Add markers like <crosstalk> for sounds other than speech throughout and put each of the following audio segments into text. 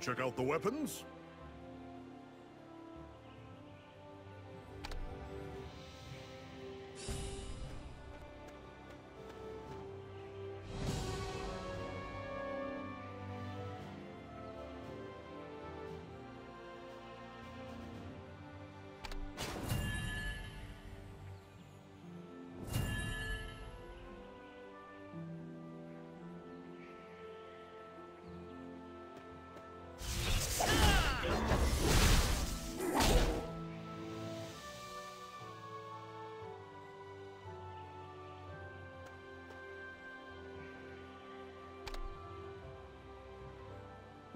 Check out the weapons?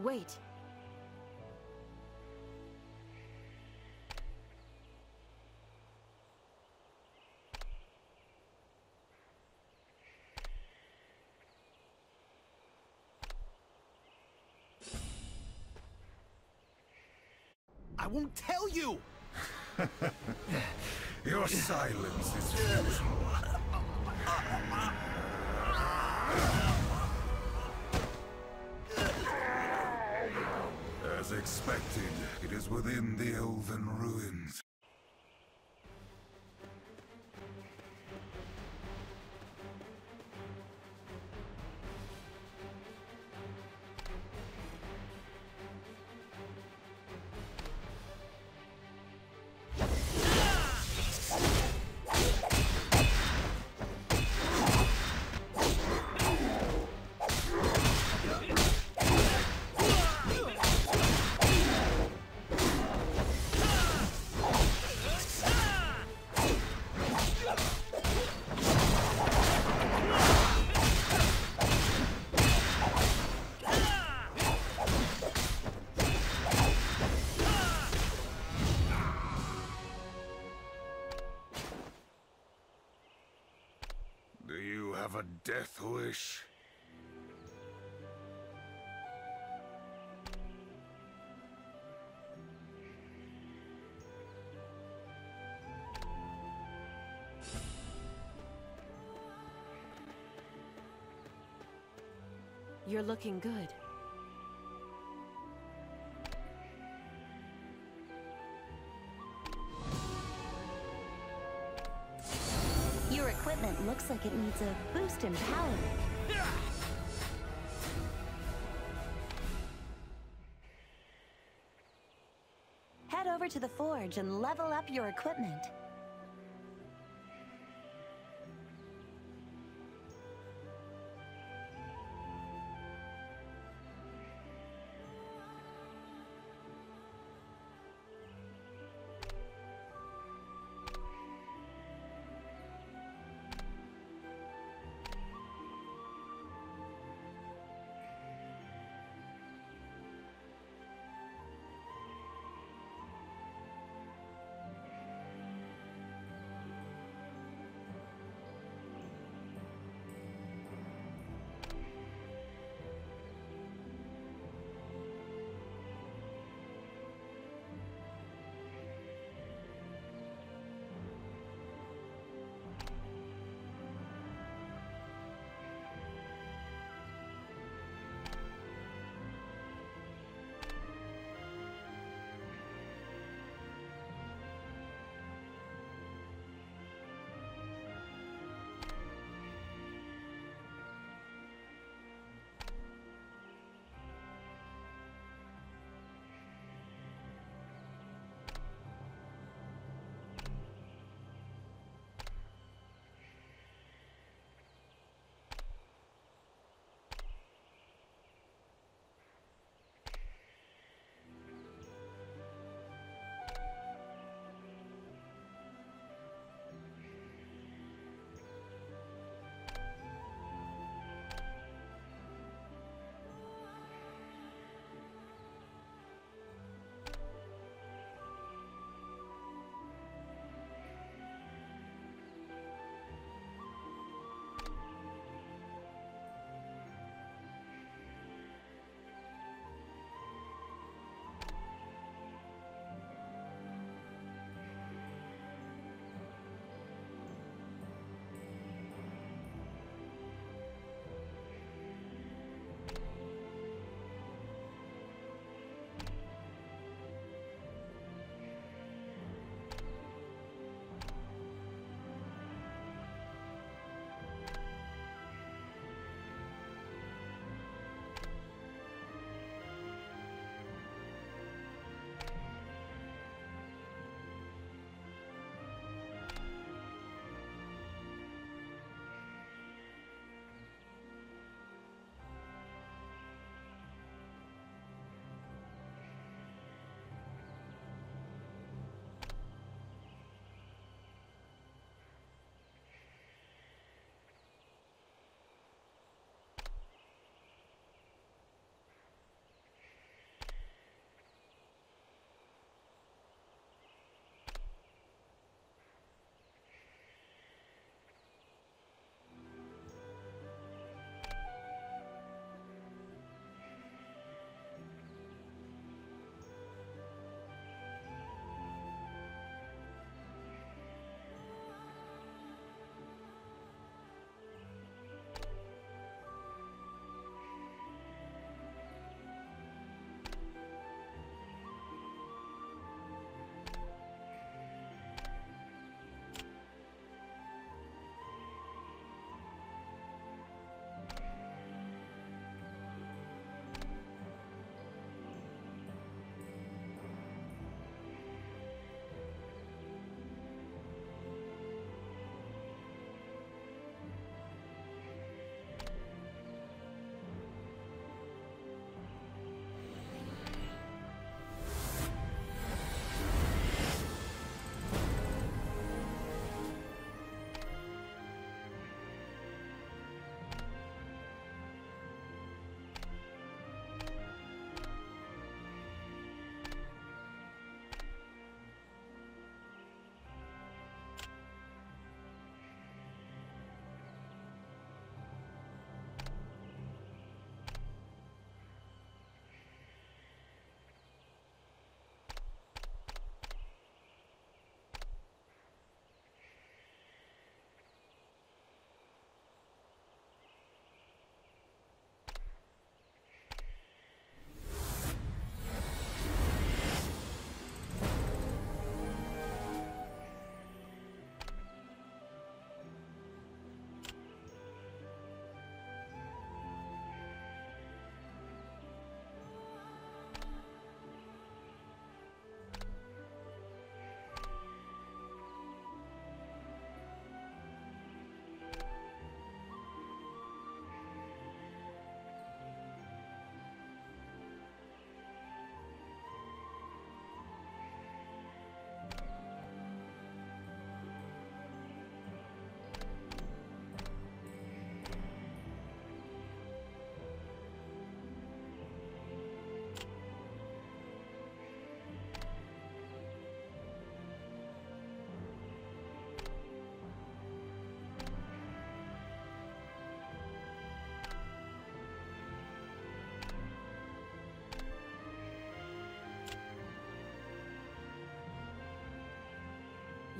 Wait. I won't tell you! <laughs> <laughs> Your silence is futile. Expected, it is within the Elven ruins. Have a death wish? You're looking good. Equipment looks like it needs a boost in power. Head over to the forge and level up your equipment.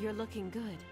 You're looking good.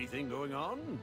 Anything going on?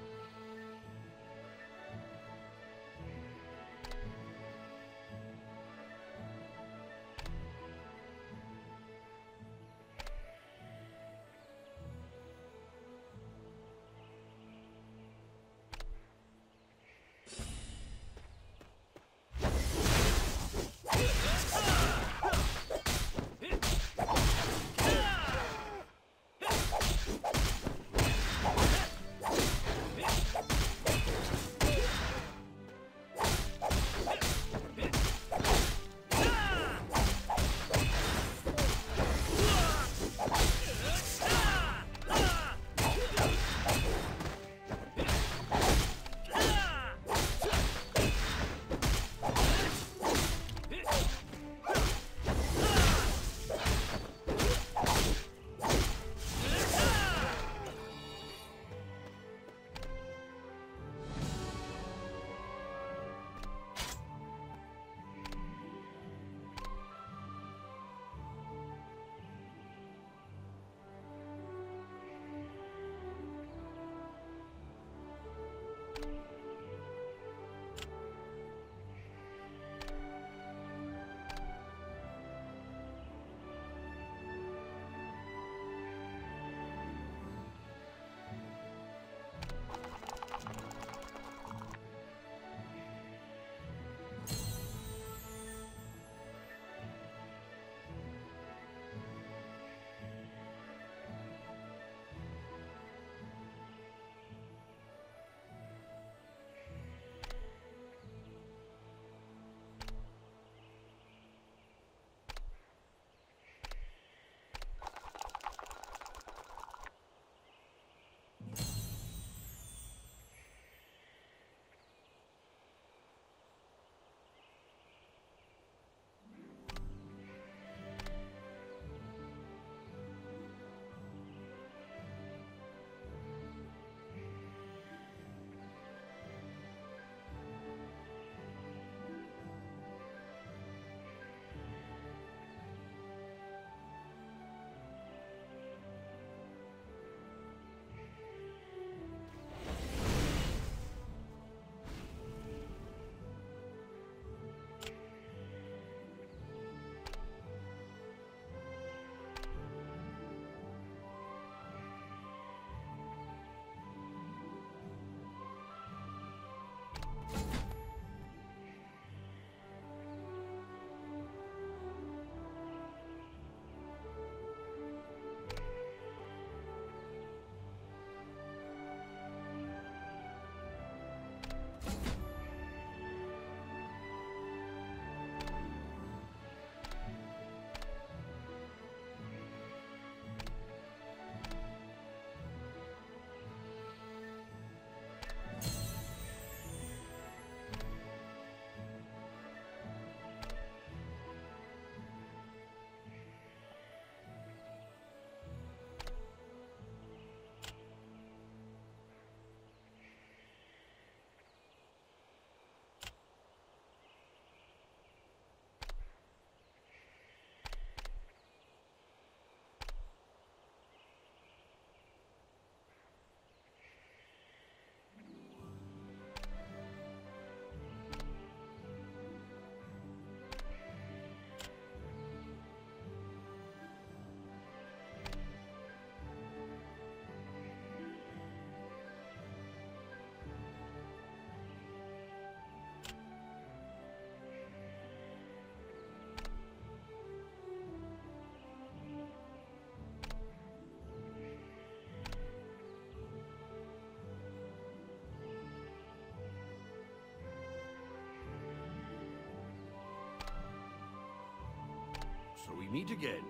Meet again.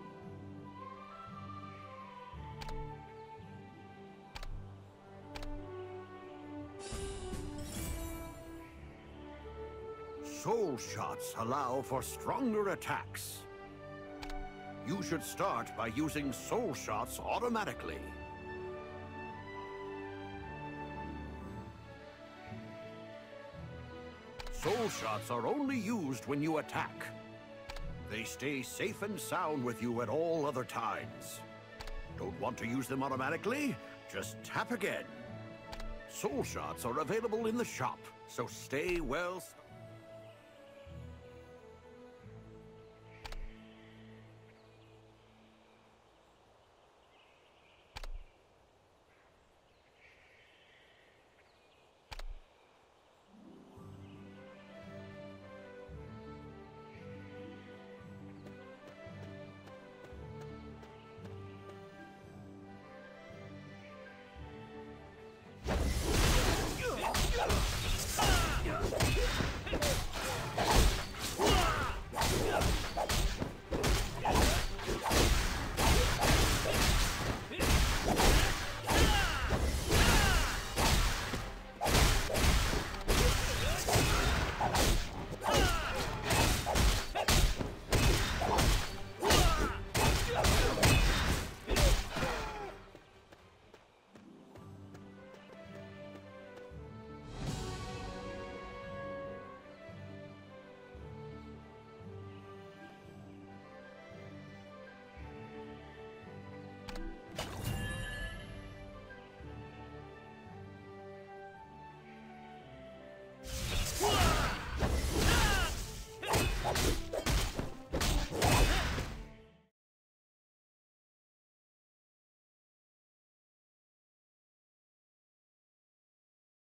Soul shots allow for stronger attacks. You should start by using soul shots automatically. Soul shots are only used when you attack. They stay safe and sound with you at all other times. Don't want to use them automatically? Just tap again. Soul shots are available in the shop, so stay well... you